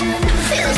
imagine.